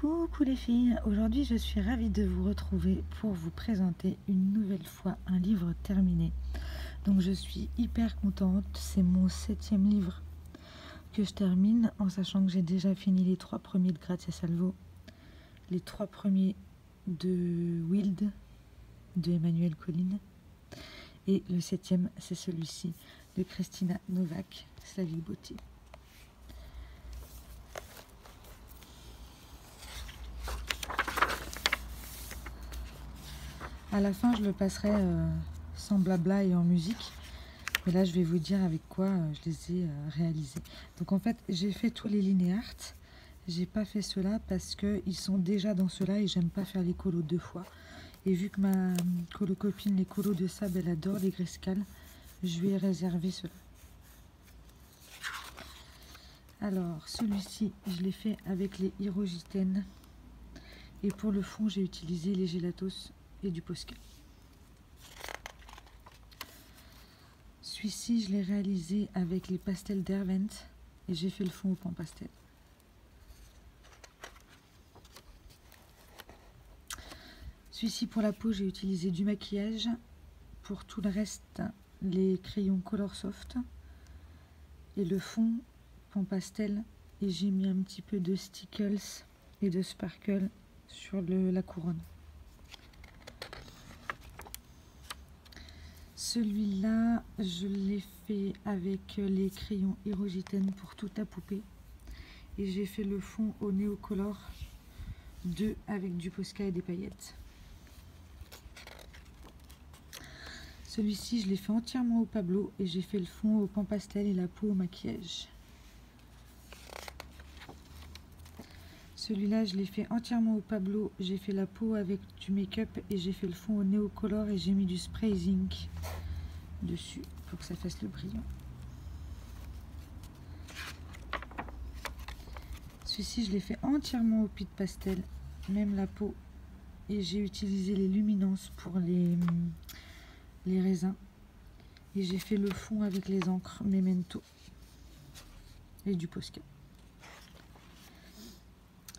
Coucou les filles, aujourd'hui je suis ravie de vous retrouver pour vous présenter une nouvelle fois un livre terminé. Donc je suis hyper contente, c'est mon septième livre que je termine en sachant que j'ai déjà fini les trois premiers de Grazia Salvo, les trois premiers de Wild de Emmanuel Colline et le septième c'est celui-ci de Christina Novak, Slavik Beauty. La fin, je le passerai euh, sans blabla et en musique. Mais là, je vais vous dire avec quoi euh, je les ai euh, réalisés. Donc en fait, j'ai fait tous les linéarts. J'ai pas fait cela parce qu'ils sont déjà dans cela et j'aime pas faire les colos deux fois. Et vu que ma colo copine, les colos de sable, elle adore les griscales, je lui ai réservé cela. Alors, celui-ci, je l'ai fait avec les hyrogitènes. Et pour le fond, j'ai utilisé les gélatos et du Posca. Celui-ci, je l'ai réalisé avec les pastels d'Hervent et j'ai fait le fond au pan pastel. Celui-ci pour la peau, j'ai utilisé du maquillage. Pour tout le reste, les crayons Color Soft et le fond pan pastel. Et j'ai mis un petit peu de stickles et de sparkle sur la couronne. Celui-là, je l'ai fait avec les crayons Hyrogitène pour toute la poupée. Et j'ai fait le fond au Néocolor 2 avec du Posca et des paillettes. Celui-ci, je l'ai fait entièrement au Pablo et j'ai fait le fond au pan pastel et la peau au maquillage. Celui-là, je l'ai fait entièrement au Pablo. J'ai fait la peau avec du make-up et j'ai fait le fond au Neocolor et j'ai mis du spray zinc dessus pour que ça fasse le brillant. Celui-ci, je l'ai fait entièrement au pit pastel, même la peau. Et j'ai utilisé les luminances pour les, les raisins. Et j'ai fait le fond avec les encres Memento et du Posca.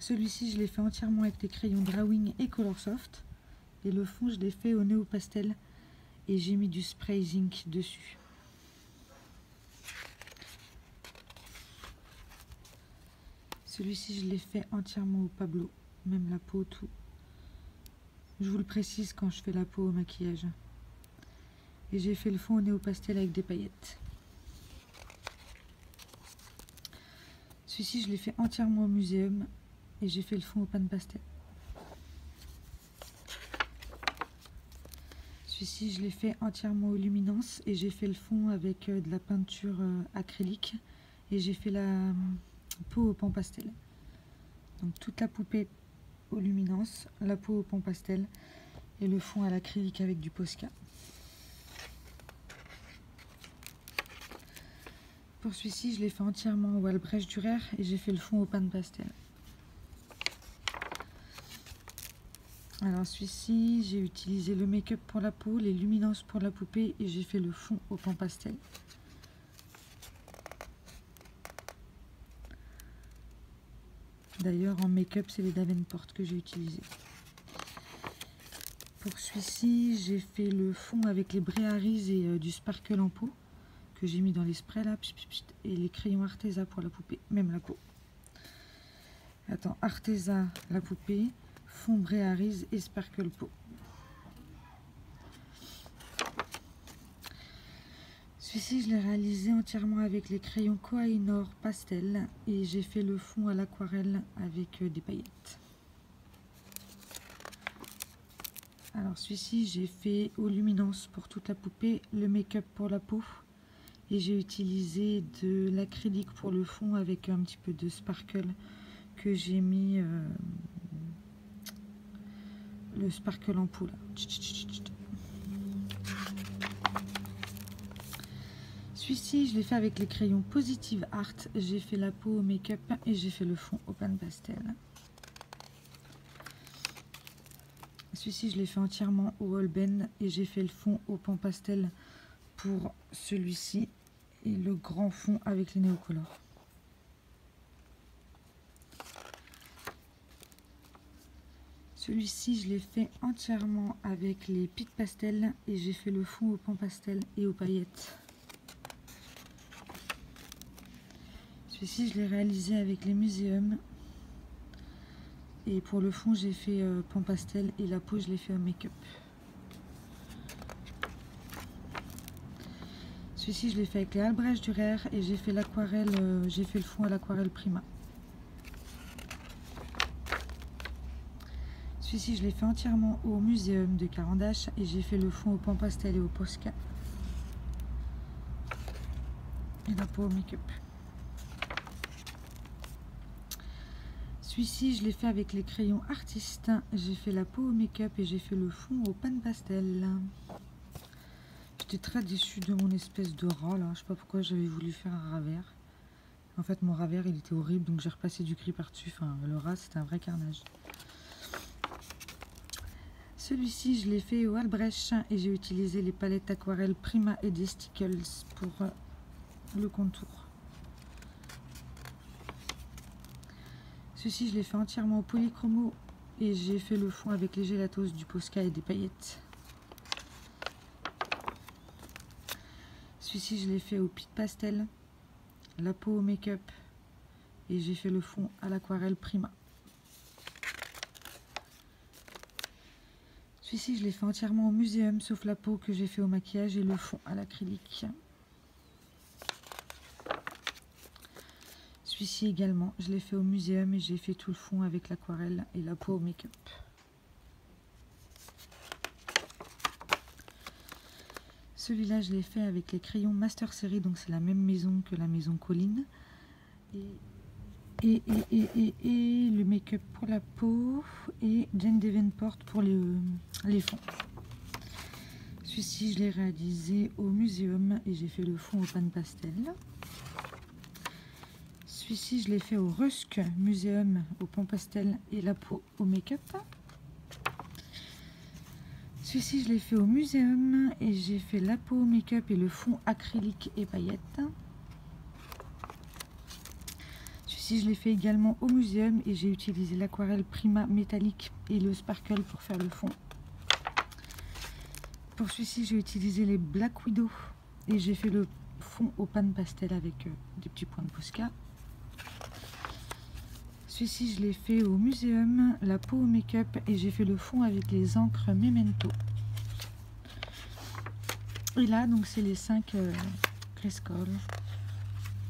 Celui-ci, je l'ai fait entièrement avec les crayons Drawing et Color Soft. Et le fond, je l'ai fait au néo pastel et j'ai mis du spray zinc dessus. Celui-ci, je l'ai fait entièrement au Pablo, même la peau, tout. Je vous le précise quand je fais la peau au maquillage. Et j'ai fait le fond au néo pastel avec des paillettes. Celui-ci, je l'ai fait entièrement au muséum et j'ai fait le fond au pan pastel. Celui-ci, je l'ai fait entièrement aux luminances et j'ai fait le fond avec euh, de la peinture euh, acrylique et j'ai fait la euh, peau au pan pastel. Donc toute la poupée aux luminances, la peau au pan pastel et le fond à l'acrylique avec du Posca. Pour celui-ci, je l'ai fait entièrement au Albrecht Dürer et j'ai fait le fond au pan pastel. Alors celui-ci, j'ai utilisé le make-up pour la peau, les luminances pour la poupée et j'ai fait le fond au pan pastel. D'ailleurs en make-up c'est les Davenport que j'ai utilisé. Pour celui-ci, j'ai fait le fond avec les Bréaris et euh, du sparkle en peau que j'ai mis dans les sprays là et les crayons Arteza pour la poupée, même la peau. Attends, Arteza la poupée, fond Bréaris et Sparkle Peau. Celui-ci, je l'ai réalisé entièrement avec les crayons Koh-i-Noor Pastel et j'ai fait le fond à l'aquarelle avec euh, des paillettes. Alors celui-ci, j'ai fait aux luminances pour toute la poupée, le make-up pour la peau et j'ai utilisé de l'acrylique pour le fond avec un petit peu de sparkle que j'ai mis euh, le sparkle en poule. Celui-ci, je l'ai fait avec les crayons Positive Art. J'ai fait la peau au make-up et j'ai fait le fond au pan pastel. Celui-ci, je l'ai fait entièrement au Holben et j'ai fait le fond au pan pastel pour celui-ci et le grand fond avec les néocolores. Celui-ci, je l'ai fait entièrement avec les pics pastel et j'ai fait le fond au pan pastel et aux paillettes. Celui-ci, je l'ai réalisé avec les muséums. Et pour le fond, j'ai fait euh, pan pastel et la peau, je l'ai fait au make-up. Celui-ci, je l'ai fait avec les Albrecht Dürer et j'ai fait l'aquarelle, euh, j'ai fait le fond à l'aquarelle Prima. Celui-ci, je l'ai fait entièrement au muséum de Carandache et j'ai fait le fond au pan pastel et au Posca. Et la peau au make-up. Celui-ci, je l'ai fait avec les crayons artistes. J'ai fait la peau au make-up et j'ai fait le fond au pan pastel. J'étais très déçue de mon espèce de rat là. Je sais pas pourquoi j'avais voulu faire un ravert. En fait, mon ravert, il était horrible, donc j'ai repassé du gris par-dessus. Enfin, le rat, c'était un vrai carnage. Celui-ci, je l'ai fait au Albrecht et j'ai utilisé les palettes aquarelles Prima et des Stickles pour euh, le contour. Ceci, je l'ai fait entièrement au polychromo et j'ai fait le fond avec les gélatos du Posca et des paillettes. Celui-ci, je l'ai fait au pit pastel, la peau au make-up et j'ai fait le fond à l'aquarelle Prima. Celui-ci, je l'ai fait entièrement au muséum, sauf la peau que j'ai fait au maquillage et le fond à l'acrylique. Celui-ci également, je l'ai fait au muséum et j'ai fait tout le fond avec l'aquarelle et la peau au make-up. Celui-là, je l'ai fait avec les crayons Master Series, donc c'est la même maison que la maison Colline. Et, le make-up pour la peau et Jane Davenport pour les, les fonds. Celui-ci, je l'ai réalisé au muséum et j'ai fait le fond au pan pastel. Celui-ci, je l'ai fait au Rusk Muséum au pan pastel et la peau au make-up. Celui-ci, je l'ai fait au muséum et j'ai fait la peau au make-up et le fond acrylique et paillettes je l'ai fait également au muséum et j'ai utilisé l'aquarelle Prima métallique et le sparkle pour faire le fond. Pour celui-ci, j'ai utilisé les Black Widow et j'ai fait le fond au pan pastel avec euh, des petits points de Posca. Celui-ci, je l'ai fait au muséum, la peau au make-up et j'ai fait le fond avec les encres Memento. Et là, donc, c'est les 5 euh,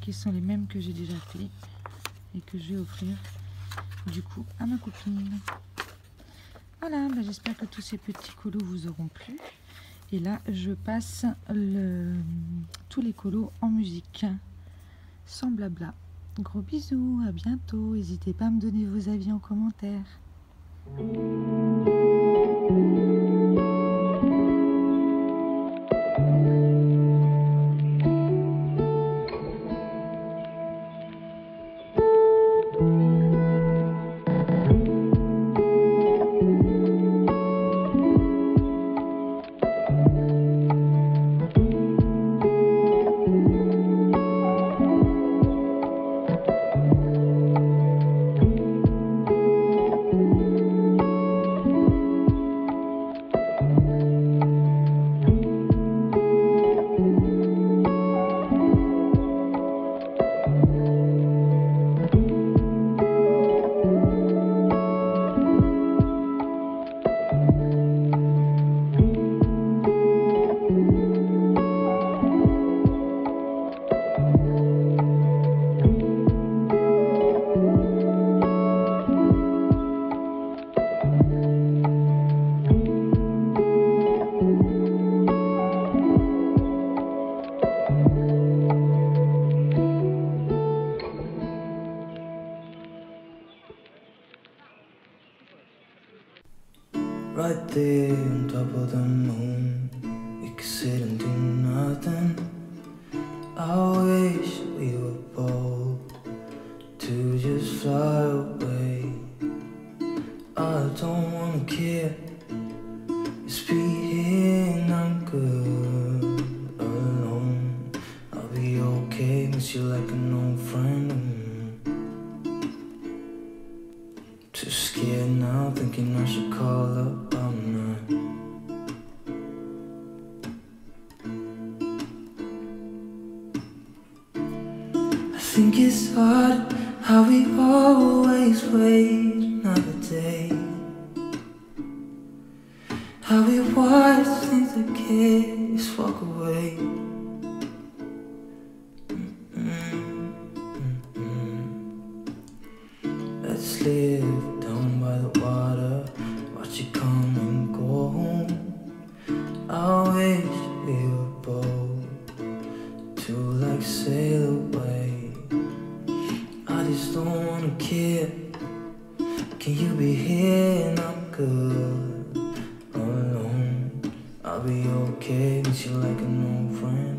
qui sont les mêmes que j'ai déjà fait et que je vais offrir du coup à ma copine. Voilà, bah, j'espère que tous ces petits colos vous auront plu. Et là, je passe tous les colos en musique, sans blabla. Gros bisous, à bientôt. N'hésitez pas à me donner vos avis en commentaire. Fly away. I don't wanna care, just be here and I'm good alone. I'll be okay, miss you like an old friend. Too scared now, thinking I should call up all night. I think it's hard how we always wait another day. How we watch things that kids walk away. Can you be here and I'm good oh, alone? I'll be okay with you like an old friend.